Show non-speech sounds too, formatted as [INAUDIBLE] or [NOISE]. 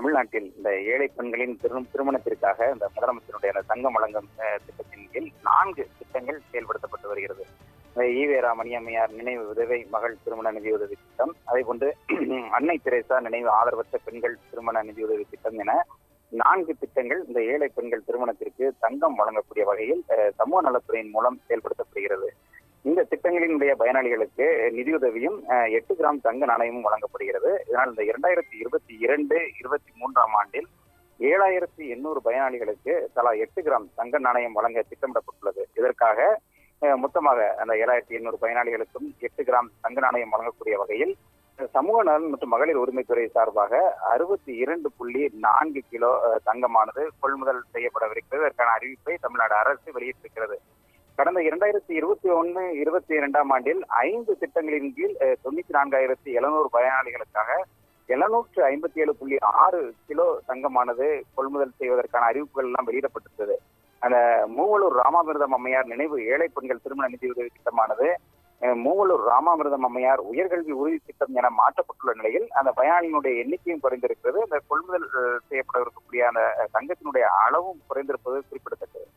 தமிழ்நாட்டில் இந்த ஏழை பெண்களின் திரு திருமணத்திற்காக இந்த முதலமைச்சருடைய அந்த தங்கம் வழங்கும் திட்டத்தின் கீழ் நான்கு திட்டங்கள் செயல்படுத்தப்பட்டு வருகிறது. இந்த ஈவேரா மணியம்மையார் நினைவு உதவி மகள் திருமண நிதியுதவி திட்டம் அதே போன்று [CLEARS THROAT] அன்னை திரேசா நினைவு ஆதரவற்ற பெண்கள் திருமண நிதியுதவி திட்டம் என நான்கு திட்டங்கள் இந்த ஏழை பெண்கள் திருமணத்திற்கு தங்கம் வழங்கக்கூடிய வகையில் சமூக நலத்துறையின் மூலம் செயல்படுத்தப்படுகிறது. இந்த திட்டங்களினுடைய பயனாளிகளுக்கு நிதியுதவியும் அஹ், எட்டு கிராம் தங்க நாணயமும் வழங்கப்படுகிறது. இதனால் இந்த இரண்டாயிரத்தி இருபத்தி இரண்டு இருபத்தி மூன்றாம் ஆண்டில் ஏழாயிரத்தி எண்ணூறு பயனாளிகளுக்கு தலா எட்டு கிராம் தங்க நாணயம் வழங்க திட்டமிடப்பட்டுள்ளது. இதற்காக அஹ், மொத்தமாக அந்த ஏழாயிரத்தி எண்ணூறு பயனாளிகளுக்கும் எட்டு கிராம் தங்க நாணயம் வழங்கக்கூடிய வகையில் சமூக நலன் மற்றும் மகளிர் உரிமைத்துறை சார்பாக அறுபத்தி இரண்டு புள்ளி நான்கு கிலோ அஹ், தங்கமானது கொள்முதல் செய்யப்படவிருக்கிறது. இதற்கான அறிவிப்பை தமிழ்நாடு அரசு வெளியிட்டிருக்கிறது. கடந்த இரண்டாயிரத்தி இருபத்தி ஒன்னு இருபத்தி இரண்டாம் ஆண்டில் ஐந்து திட்டங்களின் கீழ் தொண்ணூத்தி நான்காயிரத்தி எழுநூறு பயனாளிகளுக்காக எழுநூற்று ஐம்பத்தி ஏழு புள்ளி ஆறு கிலோ தங்கமானது கொள்முதல் செய்வதற்கான அறிவிப்புகள் எல்லாம் வெளியிடப்பட்டிருந்தது. அந்த மூவலூர் ராமாமிர்தம் அம்மையார் நினைவு ஏழை பெண்கள் திருமண நிதியுதவி திட்டமானது மூவலூர் ராமாமிர்தம் அம்மையார் உயர்கல்வி உறுதி திட்டம் என மாற்றப்பட்டுள்ள நிலையில் அந்த பயனாளியினுடைய எண்ணிக்கையும் குறைந்திருக்கிறது. அந்த கொள்முதல் செய்யப்பட இருக்கக்கூடிய அந்த தங்கத்தினுடைய அளவும் குறைந்திருப்பது குறிப்பிடத்தக்கது.